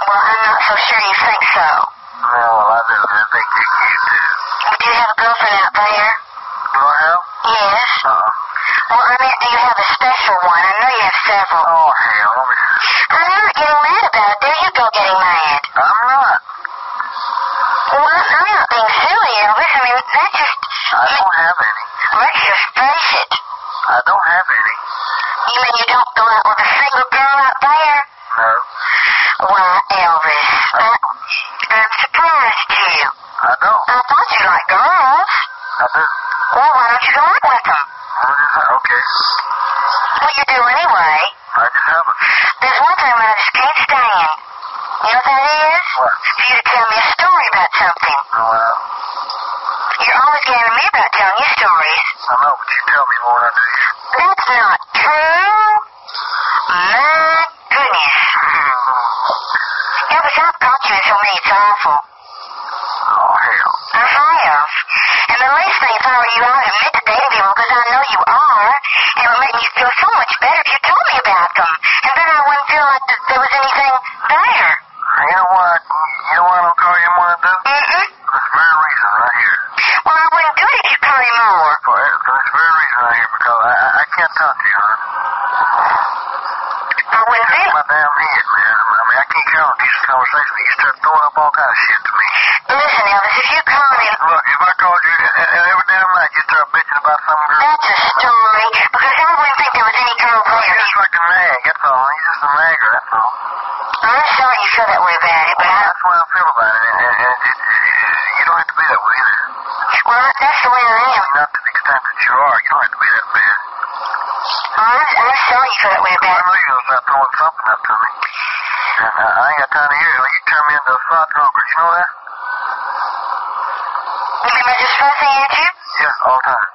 Well, I'm not so sure you think so. Well, I do. I think you, do. Do you have a girlfriend out there? Do I have? Yes. Uh-uh. Well, I mean, do you have a special one? I know you have several. Oh, hell. Let me see. I'm not getting mad about it. There you go getting mad. I'm not. Well, I'm not being silly, Elvis. I mean, that's just... I don't have any. Let's just face it. I don't have any. You mean you don't go out with a single girl out there? Elvis, I, I'm surprised you. I don't. I thought you liked girls. I do. Well, why don't you go out with them? What? Okay. Well, you do anyway. I just haven't. There's one thing I just can't stand. You know what that is? What? For you to tell me a story about something. Well, You're always getting me about telling you stories. I know, but you tell me more than I do. That's not true. My goodness. I've caught you in so many, it's awful. Oh, hell. I have. And the least thing if I were you, I would admit to dating people because I know you are. And it would make me feel so much better if you told me about them. And then I wouldn't feel like th- there was anything there. You know what? You know what I'm calling you want to do? Mm-mm. This very reason right here. Well, I wouldn't do it if you call me more. For, for this very reason right here, because I, I, I can't talk to you, hon. I wouldn't do it. my damn head, man. I mean, I can't count on decent conversation. You start throwing up all kind of shit to me. Listen, Elvis, if you call me, Look, if I called you and, and every damn night you start bitching about some girl, that's a story. Because I wouldn't think there was any girl there. just like a nag, that's all. You're just a nagger, that's all. I'm sorry you feel that way about it, but I, That's the way I feel about it, and, and, and it, you don't have to be that way either. well, that's the way I am. Not to the extent that you are. You don't have to be that bad. I'm, I'm sorry you feel that way about it. know you're going to start throwing something up to me. And uh, I ain't got time to hear it. You turn me into a sod drunkard. You know that? You mean by just fussing at you? Yes, all the time.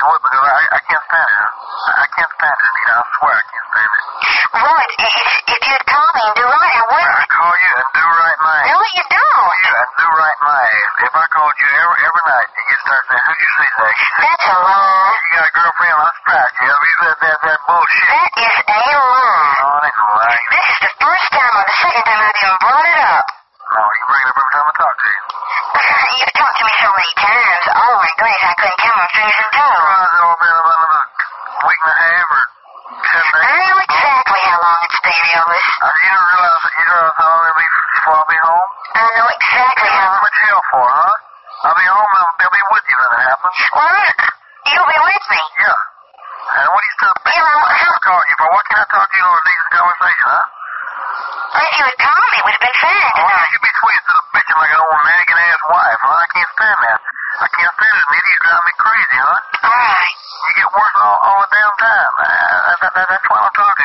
You would, because I, I can't stand it. I, I can't stand it, Anita. I swear I can't stand it. Right. If, you'd call me and do right, I I wouldn't. call you and do right my No, you Call don't. you and do right my ass. If I called you every, every night and you start saying, who'd you see today? That's a lie. You got a girlfriend on strike. You know, you said that, that bullshit. That is a lie. No, it ain't no lie. This is the first time the second time I've even brought it up. No, you bring it up every time I talk to you. You've talked to me so many times. Oh my goodness, I couldn't count my fingers and toes. Oh, it's all been about another week and a half or ten days. I know exactly how long it's been, Elvis. Uh, you don't realize, you don't realize how long it'll be before I'll be home? I know exactly how long. much hell for, huh? I'll be home and I'll, they'll be with you when it happens. Well, you'll be with me. Yeah. And what do you stop You know, I'm calling you for? Why can't I talk to you on a decent conversation, huh? if you had called me, it would have been fine Why tonight. don't you be sweet instead of bitching like an old nagging ass wife, huh? I can't stand that. I can't stand it, Anita. You drive huh? All all, the damn time. Uh, that, that, that's why I'm talking